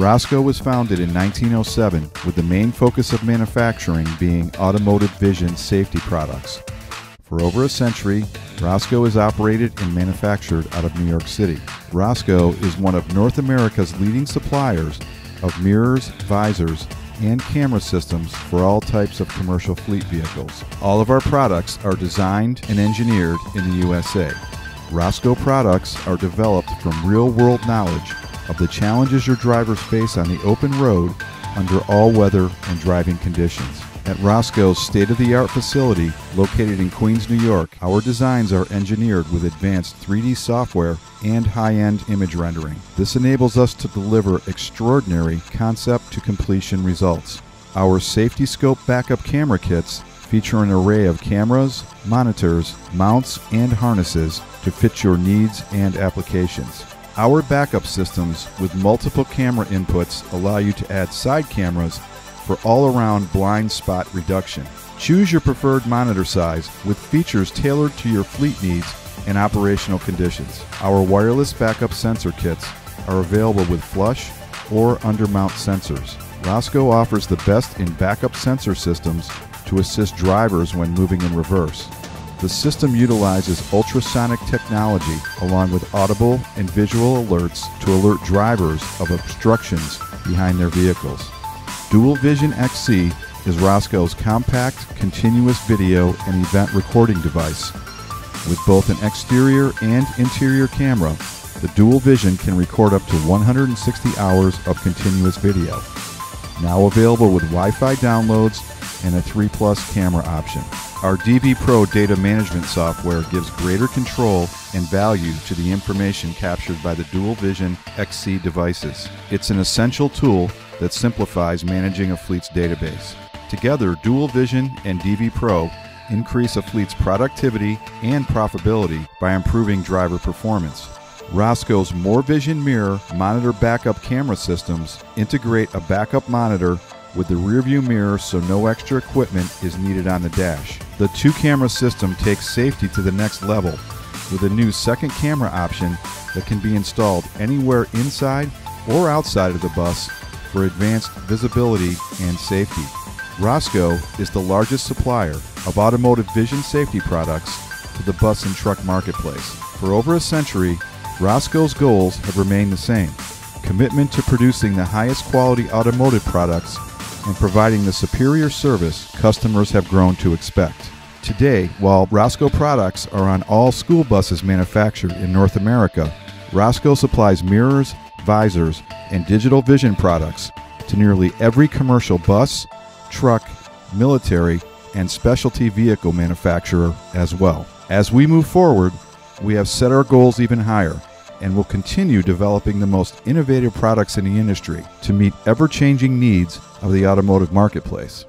Rosco was founded in 1907 with the main focus of manufacturing being automotive vision safety products. For over a century, Rosco is operated and manufactured out of New York City. Rosco is one of North America's leading suppliers of mirrors, visors, and camera systems for all types of commercial fleet vehicles. All of our products are designed and engineered in the USA. Rosco products are developed from real world knowledge of the challenges your drivers face on the open road under all weather and driving conditions. At Rosco's state of the art facility located in Queens, New York, our designs are engineered with advanced 3D software and high end image rendering. This enables us to deliver extraordinary concept to completion results. Our Safety Scope backup camera kits feature an array of cameras, monitors, mounts, and harnesses to fit your needs and applications. Our backup systems with multiple camera inputs allow you to add side cameras for all around blind spot reduction. Choose your preferred monitor size with features tailored to your fleet needs and operational conditions. Our wireless backup sensor kits are available with flush or undermount sensors. Rosco offers the best in backup sensor systems to assist drivers when moving in reverse. The system utilizes ultrasonic technology along with audible and visual alerts to alert drivers of obstructions behind their vehicles. Dual Vision XC is Rosco's compact, continuous video and event recording device. With both an exterior and interior camera, the Dual Vision can record up to 160 hours of continuous video. Now available with Wi Fi downloads and a 3 Plus camera option. Our DV Pro data management software gives greater control and value to the information captured by the Dual Vision XC devices. It's an essential tool that simplifies managing a fleet's database. Together, Dual Vision and DV Pro increase a fleet's productivity and profitability by improving driver performance. Rosco's MOR-Vision Mirror monitor backup camera systems integrate a backup monitor with the rearview mirror so no extra equipment is needed on the dash. The two camera system takes safety to the next level with a new second camera option that can be installed anywhere inside or outside of the bus for advanced visibility and safety. Rosco is the largest supplier of automotive vision safety products to the bus and truck marketplace. For over a century, Rosco's goals have remained the same commitment to producing the highest quality automotive products and providing the superior service customers have grown to expect. Today, while Rosco products are on all school buses manufactured in North America, Rosco supplies mirrors, visors, and digital vision products to nearly every commercial bus, truck, military, and specialty vehicle manufacturer as well. As we move forward, we have set our goals even higher and will continue developing the most innovative products in the industry to meet ever changing needs of the automotive marketplace.